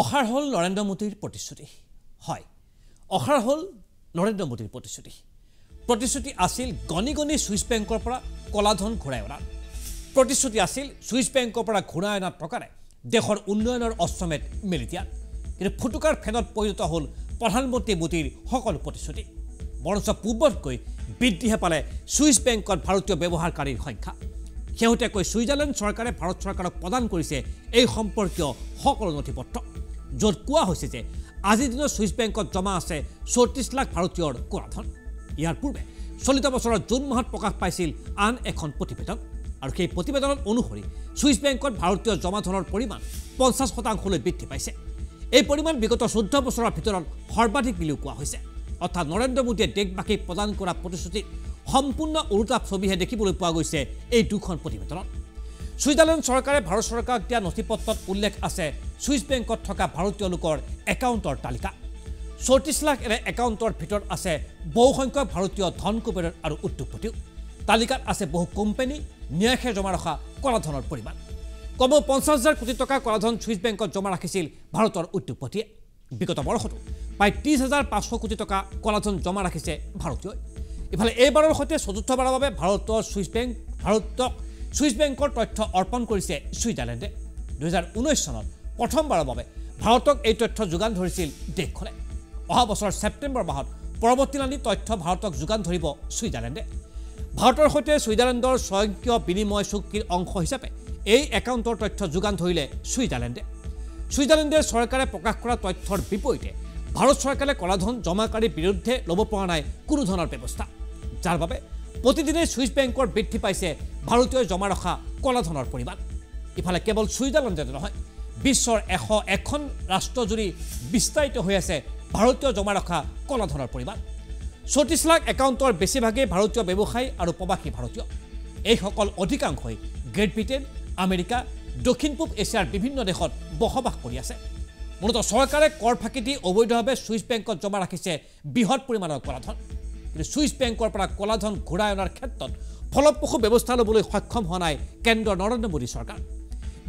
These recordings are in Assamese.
অসাৰ হ'ল নৰেন্দ্ৰ মোদীৰ প্ৰতিশ্ৰুতি। হয় অসাৰ হ'ল নৰেন্দ্ৰ মোদীৰ প্ৰতিশ্ৰুতি। প্ৰতিশ্ৰুতি আছিল গণি গণি ছুইচ বেংকৰ পৰা কলাধন ঘূৰাই অনা। প্ৰতিশ্ৰুতি আছিল ছুইচ বেংকৰ পৰা ঘূৰাই অনা টকাৰে দেশৰ উন্নয়নৰ অশ্বমেধ মেলি দিয়া। কিন্তু ফুটুকাৰ ফেনত পৰিণত হ'ল প্ৰধানমন্ত্ৰী মোদীৰ সকলো প্ৰতিশ্ৰুতি। বৰঞ্চ পূৰ্বতকৈ বৃদ্ধিহে পালে ছুইচ বেংকত ভাৰতীয় ব্যৱহাৰকাৰীৰ সংখ্যা। শেহতীয়াকৈ ছুইজাৰলেণ্ড চৰকাৰে ভাৰত চৰকাৰক প্ৰদান কৰিছে এই সম্পৰ্কীয় সকলো নথি পত্ৰ য'ত কোৱা হৈছে যে আজিৰ দিনত ছুইচ বেংকত জমা আছে চৌত্ৰিছ লাখ ভাৰতীয়ৰ কলাধন ইয়াৰ পূৰ্বে চলিত বছৰৰ জুন মাহত প্ৰকাশ পাইছিল আন এখন প্ৰতিবেদন আৰু সেই প্ৰতিবেদনত অনুসৰি ছুইচ বেংকত ভাৰতীয় জমা ধনৰ পৰিমাণ পঞ্চাছ শতাংশলৈ বৃদ্ধি পাইছে। এই পৰিমাণ বিগত চৈধ্য বছৰৰ ভিতৰত সৰ্বাধিক বুলিও কোৱা হৈছে। অৰ্থাৎ নৰেন্দ্ৰ মোদীয়ে দেশবাসীক প্ৰদান কৰা প্ৰতিশ্ৰুতিত সম্পূৰ্ণ ওলোটা ছবিহে দেখিবলৈ পোৱা গৈছে এই দুখন প্ৰতিবেদনত। ছুইজাৰলেণ্ড চৰকাৰে ভাৰত চৰকাৰক দিয়া নথি পত্ৰত উল্লেখ আছে ছুইচ বেংকত থকা ভাৰতীয় লোকৰ একাউণ্টৰ তালিকা। চৌত্ৰিছ লাখ এনে একাউণ্টৰ ভিতৰত আছে বহুসংখ্যক ভাৰতীয় ধন কুবেৰৰ আৰু উদ্যোগপতিও। তালিকাত আছে বহু কোম্পানী ন্যাসে জমা ৰখা কলাধনৰ পৰিমাণ। কমেও পঞ্চাছ হাজাৰ কোটি টকা কলাধন ছুইচ বেংকত জমা ৰাখিছিল ভাৰতৰ উদ্যোগপতিয়ে। বিগত বৰ্ষতো প্ৰায় ত্ৰিছ হাজাৰ পাঁচশ কোটি টকা কলাধন জমা ৰাখিছে ভাৰতীয়ই। ইফালে এইবাৰৰ সৈতে চতুৰ্থবাৰৰ বাবে ভাৰতৰ ছুইচ বেংক ভাৰতক ছুইচ বেংকৰ তথ্য অৰ্পণ কৰিছে ছুইজাৰলেণ্ডে। দুহেজাৰ ঊনৈছ চনত প্ৰথমবাৰৰ বাবে ভাৰতক এই তথ্য যোগান ধৰিছিল দেশখনে। অহা বছৰ ছেপ্টেম্বৰ মাহত পৰৱৰ্তীলানি তথ্য ভাৰতক যোগান ধৰিব ছুইজাৰলেণ্ডে। ভাৰতৰ সৈতে ছুইজাৰলেণ্ডৰ স্বয়ংক্ৰিয় বিনিময় চুক্তিৰ অংশ হিচাপে এই একাউণ্টৰ তথ্য যোগান ধৰিলে ছুইজাৰলেণ্ডে। ছুইজাৰলেণ্ডে চৰকাৰে প্ৰকাশ কৰা তথ্যৰ বিপৰীতে ভাৰত চৰকাৰে কলাধন জমাকাৰীৰ বিৰুদ্ধে ল'ব পৰা নাই কোনো ধৰণৰ ব্যৱস্থা। যাৰ বাবে প্ৰতিদিনে ছুইচ বেংকৰ বৃদ্ধি পাইছে ভাৰতীয় জমা ৰখা কলাধনৰ পৰিমাণ। ইফালে কেৱল ছুইজাৰলেণ্ডতে নহয় বিশ্বৰ এশ এখন ৰাষ্ট্ৰজুৰি বিস্তাৰিত হৈ আছে ভাৰতীয় জমা ৰখা কলাধনৰ পৰিমাণ। চৌত্ৰিছ লাখ একাউণ্টৰ বেছিভাগেই ভাৰতীয় ব্যৱসায়ী আৰু প্ৰৱাসী ভাৰতীয়। এইসকল অধিকাংশই গ্ৰেট ব্ৰিটেইন আমেৰিকা দক্ষিণ পূব এছিয়াৰ বিভিন্ন দেশত বসবাস কৰি আছে। মূলতঃ চৰকাৰে কৰ ফাঁকি দি অবৈধভাৱে ছুইচ বেংকত জমা ৰাখিছে বৃহৎ পৰিমাণৰ কলাধন কিন্তু ছুইচ বেংকৰ পৰা কলাধন ঘূৰাই অনাৰ ক্ষেত্ৰত ফলপ্ৰসূ ব্যৱস্থা ল'বলৈ সক্ষম হোৱা নাই কেন্দ্ৰৰ নৰেন্দ্ৰ মোদী চৰকাৰ।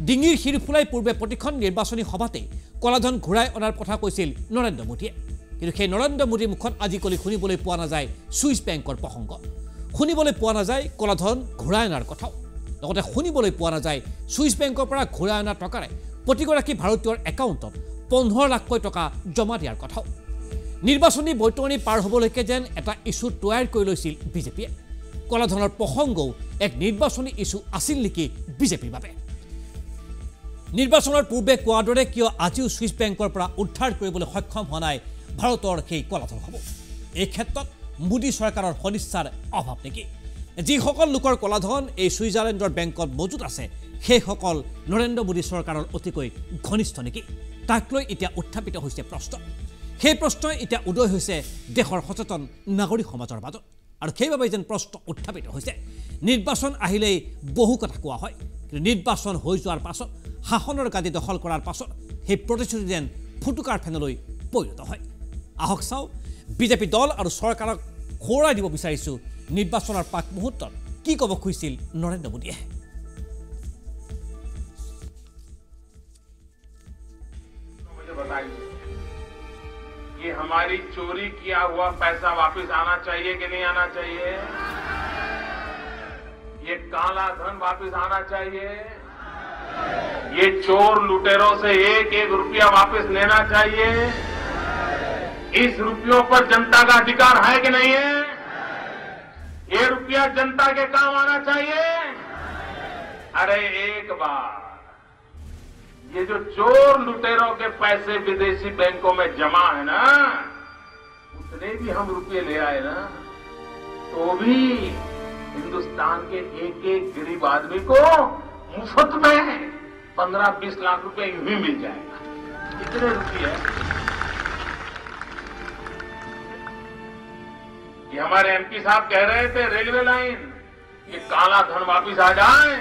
ডিঙিৰ শিৰ ফুলাই পূৰ্বে প্ৰতিখন নিৰ্বাচনী সভাতেই কলাধন ঘূৰাই অনাৰ কথা কৈছিল নৰেন্দ্ৰ মোদীয়ে। কিন্তু সেই নৰেন্দ্ৰ মোদীৰ মুখত আজিকালি শুনিবলৈ পোৱা নাযায় ছুইচ বেংকৰ প্ৰসংগ। শুনিবলৈ পোৱা নাযায় কলাধন ঘূৰাই অনাৰ কথাও। লগতে শুনিবলৈ পোৱা নাযায় ছুইচ বেংকৰ পৰা ঘূৰাই অনা টকাৰে প্ৰতিগৰাকী ভাৰতীয়ৰ একাউণ্টত পোন্ধৰ লাখকৈ টকা জমা দিয়াৰ কথাও। নিৰ্বাচনী বৈতৰণি পাৰ হ'বলৈকে যেন এটা ইছ্যু তৈয়াৰ কৰি লৈছিল বিজেপিয়ে। কলাধনৰ প্ৰসংগও এক নিৰ্বাচনী ইছ্যু আছিল নেকি বিজেপিৰ বাবে? নিৰ্বাচনৰ পূৰ্বে কোৱাৰ দৰে কিয় আজিও ছুইচ বেংকৰ পৰা উদ্ধাৰ কৰিবলৈ সক্ষম হোৱা নাই ভাৰতৰ সেই কলাধনসমূহ এই ক্ষেত্ৰত মোদী চৰকাৰৰ সদিচ্ছাৰ অভাৱ নেকি? যিসকল লোকৰ কলাধন এই ছুইজাৰলেণ্ডৰ বেংকত মজুত আছে সেইসকল নৰেন্দ্ৰ মোদী চৰকাৰৰ অতিকৈ ঘনিষ্ঠ নেকি? তাক লৈ এতিয়া উত্থাপিত হৈছে প্ৰশ্ন। সেই প্ৰশ্নই এতিয়া উদয় হৈছে দেশৰ সচেতন নাগৰিক সমাজৰ মাজত। আৰু সেইবাবে যেন প্ৰশ্ন উত্থাপিত হৈছে। নিৰ্বাচন আহিলেই বহু কথা কোৱা হয়। কিন্তু নিৰ্বাচন হৈ যোৱাৰ পাছত শাসনৰ গাদী দখল কৰাৰ পাছত সেই প্ৰতিশ্ৰুতি যেন ফুটুকাৰ ফেনলৈ পৰিণত হয়। আহক চাওঁ বিজেপি দল আৰু চৰকাৰক সোঁৱৰাই দিব বিচাৰিছোঁ নিৰ্বাচনৰ পাক মুহূৰ্তত কি ক'ব খুজিছিল নৰেন্দ্ৰ মোদীয়ে। कि हमारी चोरी किया हुआ पैसा वापस आना चाहिए कि नहीं आना चाहिए? ये काला धन वापस आना चाहिए? ये चोर लुटेरों से एक एक रुपया वापस लेना चाहिए? इस रुपयों पर जनता का अधिकार है कि नहीं है? ये रुपया जनता के काम आना चाहिए? अरे एक बार ये जो चोर लुटेरों के पैसे विदेशी बैंकों में जमा है ना उतने भी हम रुपये ले आए ना तो भी हिंदुस्तान के एक एक गरीब आदमी को मुफ़्त में पंद्रह बीस लाख रुपए यू ही मिल जाएगा। इतने रुपये। ये हमारे एमपी साहब कह रहे थे रेलवे लाइन ये काला धन वापिस आ जाए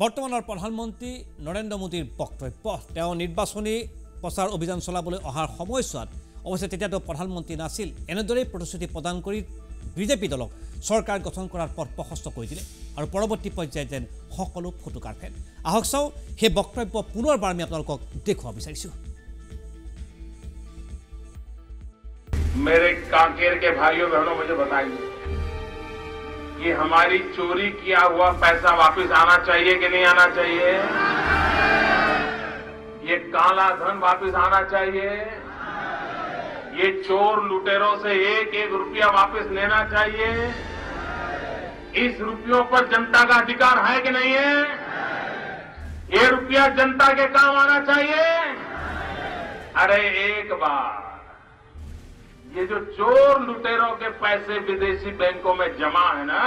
বৰ্তমানৰ প্ৰধানমন্ত্ৰী নৰেন্দ্ৰ মোদীৰ বক্তব্য তেওঁ নিৰ্বাচনী প্ৰচাৰ অভিযান চলাবলৈ অহাৰ সময়ছোৱাত অৱশ্যে তেতিয়া তেওঁ প্ৰধানমন্ত্ৰী নাছিল এনেদৰেই প্ৰতিশ্ৰুতি প্ৰদান কৰি বিজেপি দলক চৰকাৰ গঠন কৰাৰ পথ প্ৰশস্ত কৰি দিলে আৰু পৰৱৰ্তী পৰ্যায়ত যেন সকলো ফটোকাৰ ফেন আহক চাওঁ সেই বক্তব্য পুনৰবাৰ আমি আপোনালোকক দেখুৱাব বিচাৰিছোঁ मेरे कांकेर के भाइयों बहनों मुझे बताइए कि हमारी चोरी किया हुआ पैसा वापस आना चाहिए कि नहीं आना चाहिए? ये काला धन वापस आना चाहिए? ये चोर लुटेरों से एक एक रुपया वापस लेना चाहिए? इस रुपयों पर जनता का अधिकार है कि नहीं है? ये रुपया जनता के काम आना चाहिए? अरे एक बार। ये जो चोर लुटेरों के पैसे विदेशी बैंकों में जमा है ना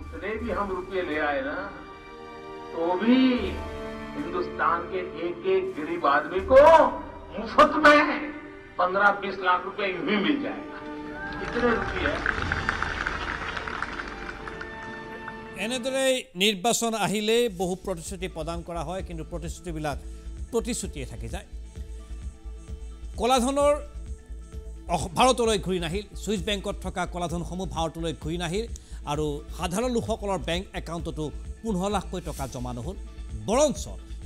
उतने भी हम रुपये ले आए ना तो भी हिंदुस्तान के एक एक गरीब आदमी को मुफ्त में पंद्रह बीस लाख रुपए यूं ही मिल जाएगा कितने रुपये এনেদৰে নিৰ্বাচন আহিলেই বহু প্ৰতিশ্ৰুতি প্ৰদান কৰা হয় কিন্তু প্ৰতিশ্ৰুতিবিলাক প্ৰতিশ্ৰুতিয়ে থাকি যায় কলাধনৰ অস- ভাৰতলৈ ঘূৰি নাহিল ছুইচ বেংকত থকা কলাধনসমূহ ভাৰতলৈ ঘূৰি নাহিল আৰু সাধাৰণ লোকসকলৰ বেংক একাউণ্টতো পোন্ধৰ লাখকৈ টকা জমা নহ'ল। বৰঞ্চ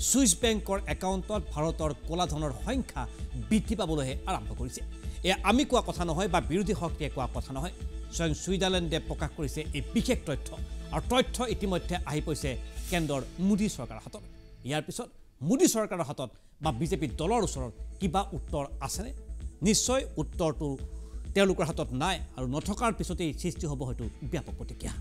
ছুইচ বেংকৰ একাউণ্টত ভাৰতৰ কলাধনৰ সংখ্যা বৃদ্ধি পাবলৈহে আৰম্ভ কৰিছে। এয়া আমি কোৱা কথা নহয় বা বিৰোধী শক্তিয়ে কোৱা কথা নহয়। স্বয়ং ছুইজাৰলেণ্ডে প্ৰকাশ কৰিছে এই বিশেষ তথ্য আৰু তথ্য ইতিমধ্যে আহি পৰিছে কেন্দ্ৰৰ মোদী চৰকাৰৰ হাতত। ইয়াৰ পিছত মোদী চৰকাৰৰ হাতত বা বিজেপি দলৰ ওচৰত কিবা উত্তৰ আছেনে? নিশ্চয় উত্তৰটো তেওঁলোকৰ হাতত নাই আৰু নথকাৰ পিছতেই সৃষ্টি হ'ব হয়তো ব্যাপক প্ৰতিক্ৰিয়া।